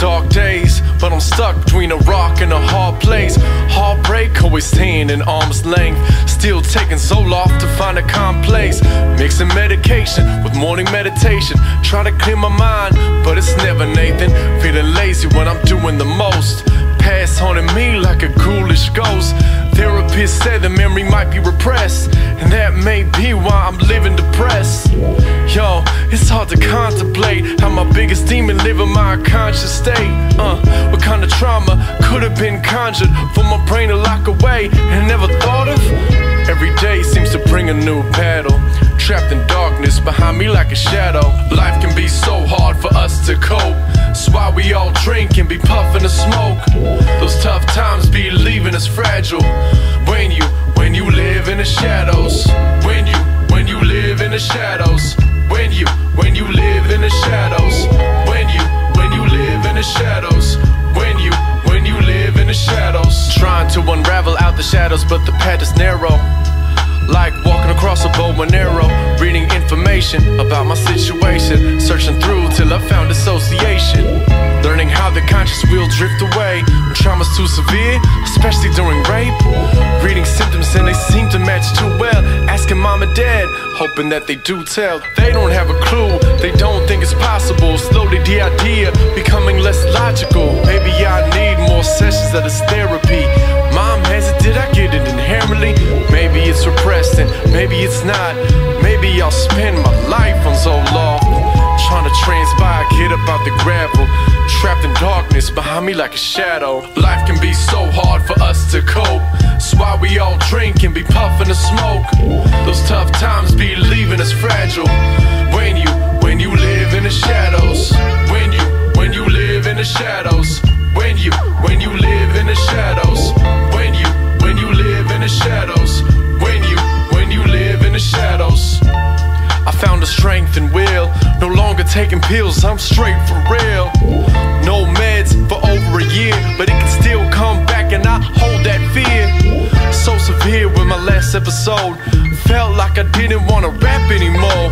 dark days, but I'm stuck between a rock and a hard place. Heartbreak always staying in arm's length. Still taking Zoloft to find a calm place. Mixing medication with morning meditation. Try to clear my mind, but it's never Nathan. Feeling lazy when I'm doing the most. Past haunting me like a ghoulish ghost. Therapists say the memory might be repressed, and that may be why I'm living depressed. Yo, it's hard to contemplate how my biggest demon live in my conscious state. Uh, what kind of trauma could have been conjured for my brain to lock away and never thought of? Every day seems to bring a new battle. Trapped in darkness behind me like a shadow. Life can be so hard for us to cope. That's why we all drink and be puffing the smoke. Those tough times be leaving us fragile. When you, when you live in the shadows. When you, when you live in the shadows. When you, when you live in the shadows. When you, when you live in the shadows. When you, when you live in the shadows. Trying to unravel out the shadows, but the path is narrow. Like walking across a bow and arrow, reading information about my situation, searching through till I found association. Learning how the conscious will drift away when trauma's too severe, especially during rape. Reading symptoms and they seem to match too well. Asking mom and dad, hoping that they do tell. They don't have a clue, they don't think it's possible. Slowly the idea becoming less logical. Maybe I need more sessions of this therapy. Mom has it, did I get it inherently? Repressed and maybe it's not. Maybe I'll spend my life on Zoloft. Trying to transpire, get up out the gravel. Trapped in darkness behind me like a shadow. Life can be so hard for us to cope. That's why we all drink and be puffing the smoke. Those tough times be leaving us fragile. When you, when you live in the shadows. When you, when you live in the shadows. When you, when you live pills, I'm straight for real. No meds for over a year, but it can still come back and I hold that fear. So severe with my last episode. Felt like I didn't wanna rap anymore.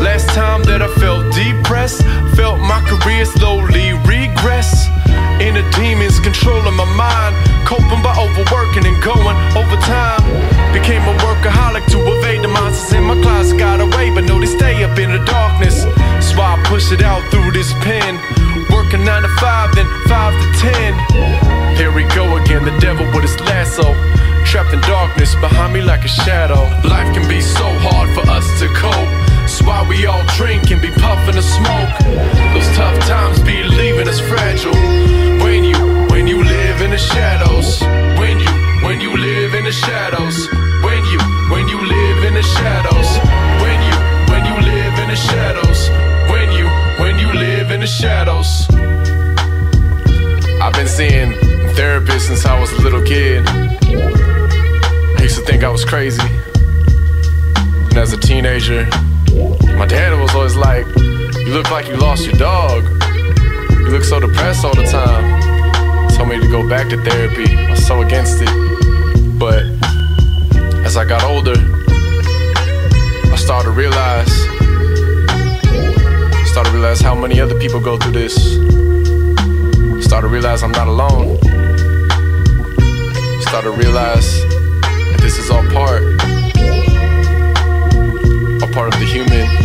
Last time that I felt depressed, felt my career slowly regress. Push it out through this pen. Working nine to five, then five to ten. Here we go again, the devil with his lasso. Trapped in darkness behind me like a shadow. Life can be so shadows. I've been seeing therapists since I was a little kid. I used to think I was crazy. And as a teenager, my dad was always like, You look like you lost your dog. You look so depressed all the time. Told me to go back to therapy. I was so against it. But as I got older, I started to realize realize how many other people go through this. Started to realize I'm not alone. Started to realize that this is all part, all part of the human